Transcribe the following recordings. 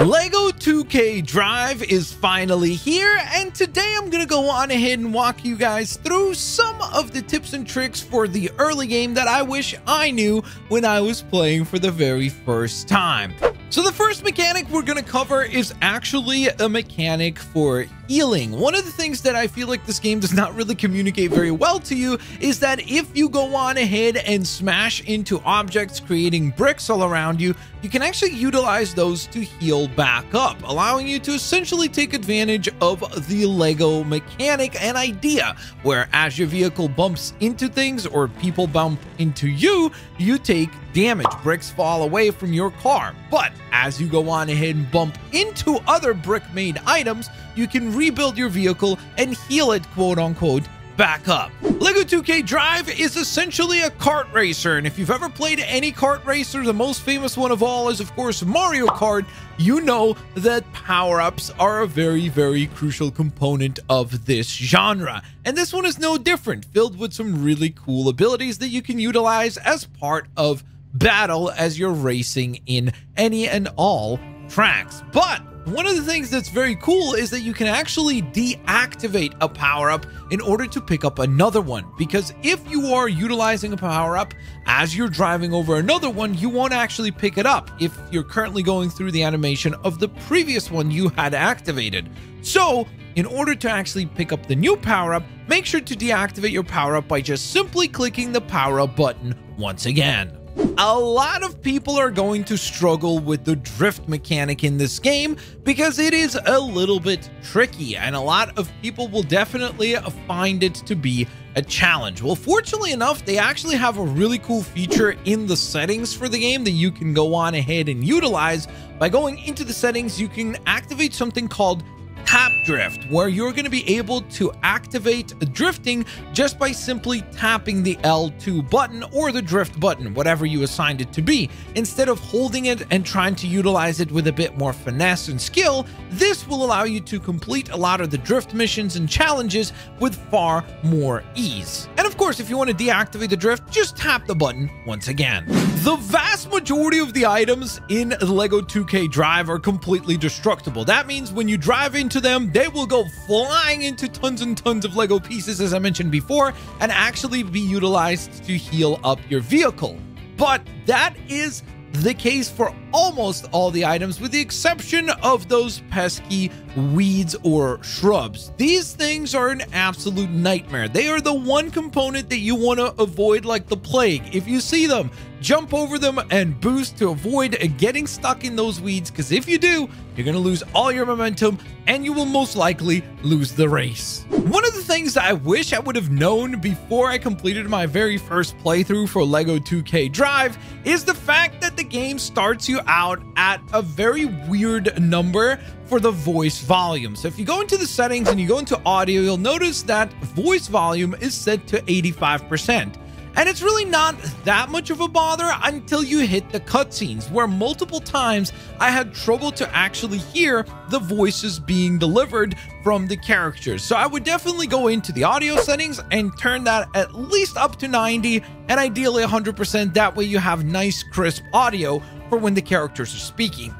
LEGO 2K Drive is finally here, and today I'm going to go on ahead and walk you guys through some of the tips and tricks for the early game that I wish I knew when I was playing for the very first time. So the first mechanic we're going to cover is actually a mechanic for healing. One of the things that I feel like this game does not really communicate very well to you is that if you go on ahead and smash into objects creating bricks all around you, you can actually utilize those to heal back up, allowing you to essentially take advantage of the LEGO mechanic and idea, where as your vehicle bumps into things or people bump into you, you take damage. Bricks fall away from your car. But as you go on ahead and bump into other brick-made items, you can rebuild your vehicle and heal it, quote unquote, back up. LEGO 2K Drive is essentially a kart racer, and if you've ever played any kart racer, the most famous one of all is, of course, Mario Kart, you know that power-ups are a very, very crucial component of this genre. And this one is no different, filled with some really cool abilities that you can utilize as part of battle as you're racing in any and all tracks. But one of the things that's very cool is that you can actually deactivate a power-up in order to pick up another one. Because if you are utilizing a power-up as you're driving over another one, you won't actually pick it up if you're currently going through the animation of the previous one you had activated. So in order to actually pick up the new power-up, make sure to deactivate your power-up by just simply clicking the power-up button once again. A lot of people are going to struggle with the drift mechanic in this game because it is a little bit tricky and a lot of people will definitely find it to be a challenge. Well, fortunately enough, they actually have a really cool feature in the settings for the game that you can go on ahead and utilize. By going into the settings, you can activate something called tap drift, where you're going to be able to activate drifting just by simply tapping the L2 button or the drift button, whatever you assigned it to be. Instead of holding it and trying to utilize it with a bit more finesse and skill, this will allow you to complete a lot of the drift missions and challenges with far more ease. And of course, if you want to deactivate the drift, just tap the button once again. The vast majority of the items in LEGO 2K Drive are completely destructible. That means when you drive into them, they will go flying into tons and tons of Lego pieces, as I mentioned before, and actually be utilized to heal up your vehicle. But that is the case for almost all the items with the exception of those pesky weeds or shrubs. These things are an absolute nightmare. They are the one component that you want to avoid like the plague. If you see them, jump over them and boost to avoid getting stuck in those weeds because if you do, you're going to lose all your momentum and you will most likely lose the race. One of the things I wish I would have known before I completed my very first playthrough for LEGO 2K Drive is the fact that the game starts you out at a very weird number for the voice volume. So if you go into the settings and you go into audio, you'll notice that voice volume is set to 85%. And it's really not that much of a bother until you hit the cutscenes, where multiple times I had trouble to actually hear the voices being delivered from the characters. So I would definitely go into the audio settings and turn that at least up to 90 and ideally 100%. That way you have nice crisp audio for when the characters are speaking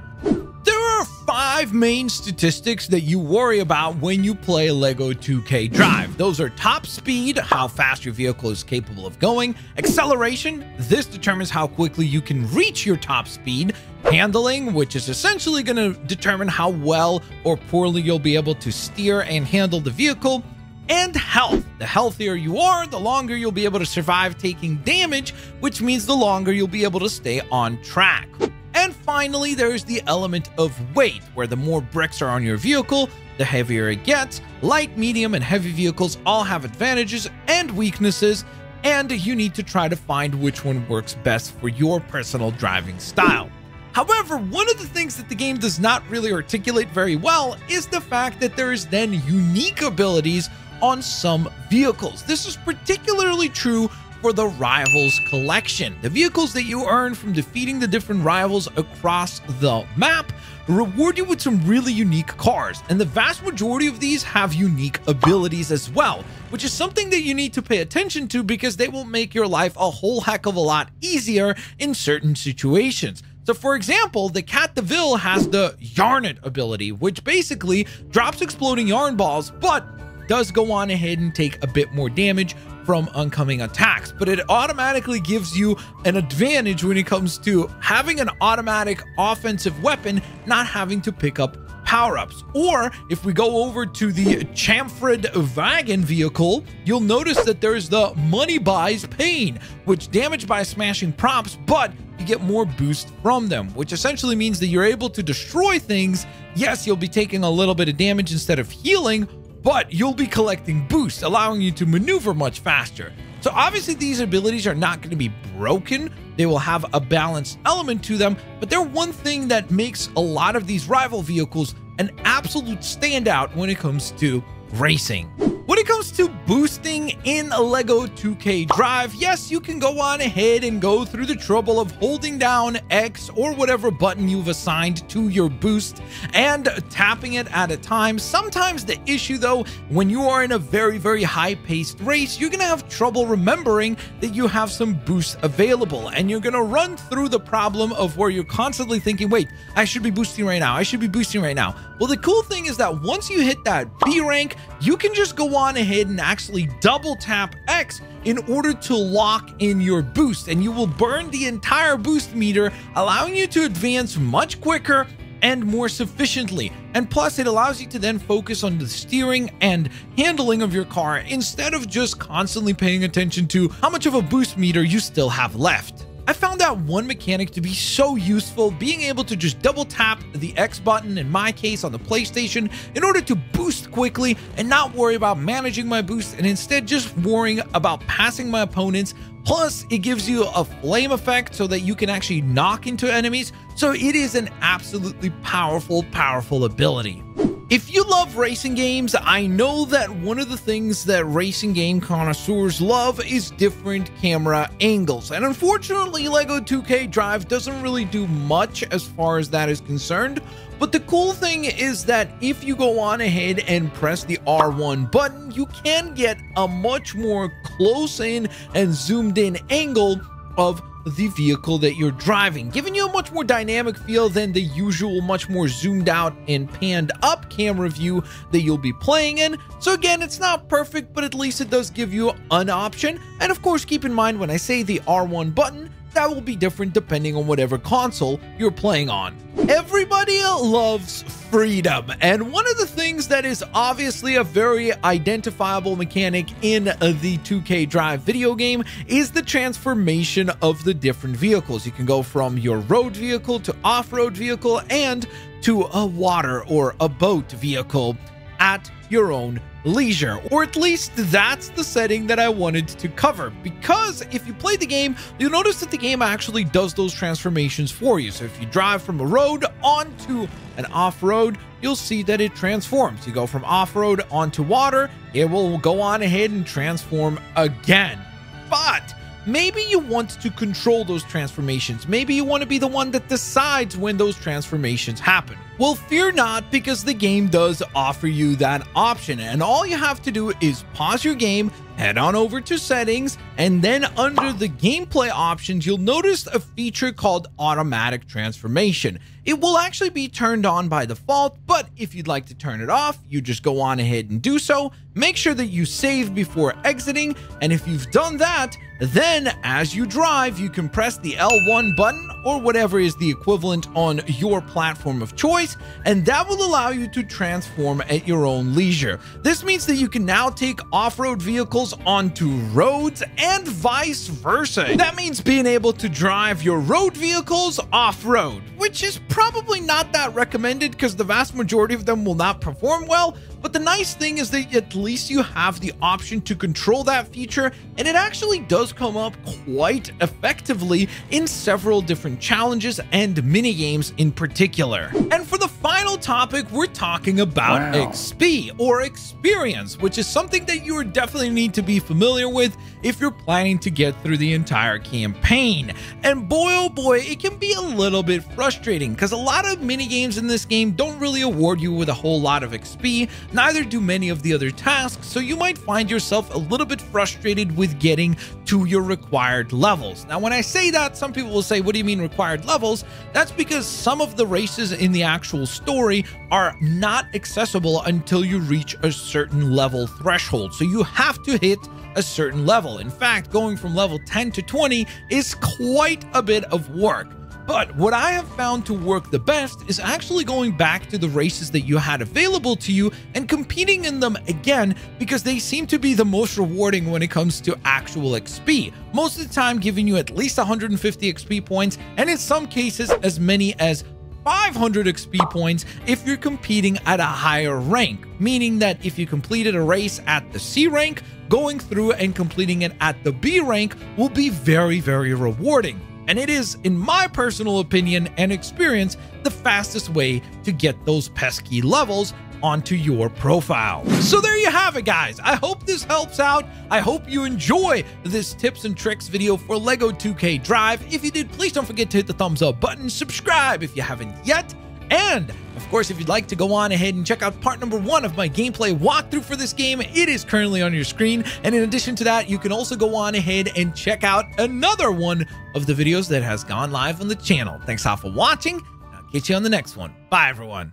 five main statistics that you worry about when you play LEGO 2K Drive. Those are top speed, how fast your vehicle is capable of going, acceleration, this determines how quickly you can reach your top speed, handling, which is essentially going to determine how well or poorly you'll be able to steer and handle the vehicle, and health. The healthier you are, the longer you'll be able to survive taking damage, which means the longer you'll be able to stay on track. And finally, there's the element of weight, where the more bricks are on your vehicle, the heavier it gets. Light, medium, and heavy vehicles all have advantages and weaknesses, and you need to try to find which one works best for your personal driving style. However, one of the things that the game does not really articulate very well is the fact that there is then unique abilities on some vehicles. This is particularly true for the Rivals Collection. The vehicles that you earn from defeating the different rivals across the map reward you with some really unique cars, and the vast majority of these have unique abilities as well, which is something that you need to pay attention to because they will make your life a whole heck of a lot easier in certain situations. So, for example, the Cat Deville has the Yarnet ability, which basically drops exploding yarn balls, but does go on ahead and take a bit more damage from oncoming attacks, but it automatically gives you an advantage when it comes to having an automatic offensive weapon, not having to pick up power-ups. Or if we go over to the Chamfred Wagon vehicle, you'll notice that there's the Money Buys Pain, which damage by smashing props, but you get more boost from them, which essentially means that you're able to destroy things. Yes, you'll be taking a little bit of damage instead of healing, but you'll be collecting boosts, allowing you to maneuver much faster. So obviously these abilities are not going to be broken. They will have a balanced element to them, but they're one thing that makes a lot of these rival vehicles an absolute standout when it comes to racing. When it comes to boosting in a LEGO 2K Drive, yes, you can go on ahead and go through the trouble of holding down X or whatever button you've assigned to your boost and tapping it at a time. Sometimes the issue though, when you are in a very, very high-paced race, you're gonna have trouble remembering that you have some boosts available and you're gonna run through the problem of where you're constantly thinking, wait, I should be boosting right now. I should be boosting right now. Well, the cool thing is that once you hit that B rank, you can just go on ahead and actually double tap X in order to lock in your boost and you will burn the entire boost meter, allowing you to advance much quicker and more sufficiently. And plus, it allows you to then focus on the steering and handling of your car instead of just constantly paying attention to how much of a boost meter you still have left. I found that one mechanic to be so useful, being able to just double tap the X button, in my case on the PlayStation, in order to boost quickly and not worry about managing my boost and instead just worrying about passing my opponents. Plus, it gives you a flame effect so that you can actually knock into enemies. So it is an absolutely powerful, powerful ability. If you love racing games, I know that one of the things that racing game connoisseurs love is different camera angles. And unfortunately, LEGO 2K Drive doesn't really do much as far as that is concerned. But the cool thing is that if you go on ahead and press the R1 button, you can get a much more close in and zoomed in angle of the vehicle that you're driving, giving you a much more dynamic feel than the usual, much more zoomed out and panned up camera view that you'll be playing in. So again, it's not perfect, but at least it does give you an option. And of course, keep in mind when I say the R1 button, that will be different depending on whatever console you're playing on. Everybody loves freedom, and one of the things that is obviously a very identifiable mechanic in the 2K Drive video game is the transformation of the different vehicles. You can go from your road vehicle to off-road vehicle and to a water or a boat vehicle at your own leisure, or at least that's the setting that I wanted to cover. Because if you play the game, you'll notice that the game actually does those transformations for you. So if you drive from a road onto an off-road, you'll see that it transforms. You go from off-road onto water, it will go on ahead and transform again. But maybe you want to control those transformations. Maybe you want to be the one that decides when those transformations happen. Well, fear not because the game does offer you that option and all you have to do is pause your game, head on over to settings, and then under the gameplay options, you'll notice a feature called automatic transformation. It will actually be turned on by default, but if you'd like to turn it off, you just go on ahead and do so. Make sure that you save before exiting, and if you've done that, then as you drive, you can press the L1 button or whatever is the equivalent on your platform of choice, and that will allow you to transform at your own leisure. This means that you can now take off-road vehicles onto roads and vice versa. That means being able to drive your road vehicles off-road, which is probably not that recommended because the vast majority of them will not perform well, but the nice thing is that at least you have the option to control that feature, and it actually does come up quite effectively in several different challenges and mini games in particular. And for the final topic, we're talking about wow. XP or experience, which is something that you definitely need to be familiar with if you're planning to get through the entire campaign. And boy oh boy, it can be a little bit frustrating because a lot of mini games in this game don't really award you with a whole lot of XP, neither do many of the other tasks, so you might find yourself a little bit frustrated with getting to your required levels. Now, when I say that, some people will say, What do you mean required levels? That's because some of the races in the actual story are not accessible until you reach a certain level threshold. So you have to hit a certain level. In fact, going from level 10 to 20 is quite a bit of work. But what I have found to work the best is actually going back to the races that you had available to you and competing in them again because they seem to be the most rewarding when it comes to actual XP. Most of the time giving you at least 150 XP points and in some cases as many as 500 XP points if you're competing at a higher rank, meaning that if you completed a race at the C rank, going through and completing it at the B rank will be very, very rewarding and it is, in my personal opinion and experience, the fastest way to get those pesky levels onto your profile. So there you have it, guys. I hope this helps out. I hope you enjoy this tips and tricks video for LEGO 2K Drive. If you did, please don't forget to hit the thumbs up button, subscribe if you haven't yet, and of course, if you'd like to go on ahead and check out part number one of my gameplay walkthrough for this game, it is currently on your screen. And in addition to that, you can also go on ahead and check out another one of the videos that has gone live on the channel. Thanks all for watching. I'll get you on the next one. Bye, everyone.